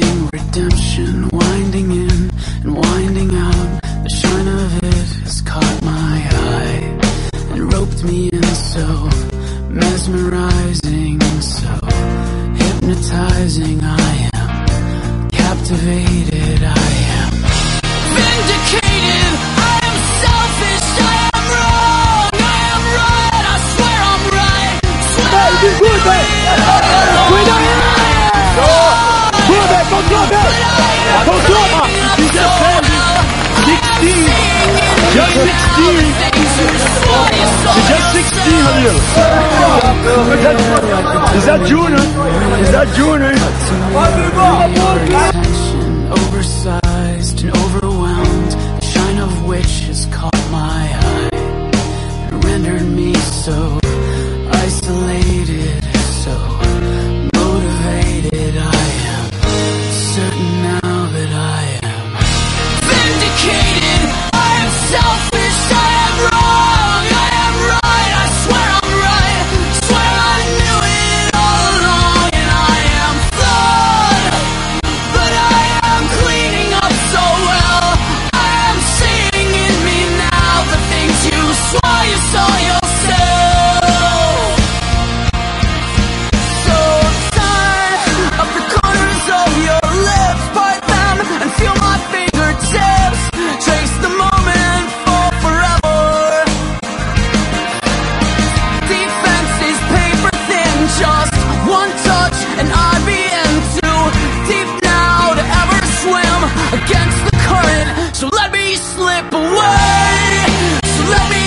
Finding redemption, winding in and winding out. The shine of it has caught my eye and roped me in so mesmerizing, so hypnotizing. I am captivated, I am vindicated, I am selfish, I am wrong, I am right, I swear I'm right. Swear I'm right. 16! Just 16! Just 16, Halil! Is that Junior? Is that Junior? Oversized and overwhelmed, the shine of which has caught my eye, rendered me so isolated, so. Let me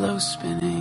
slow spinning.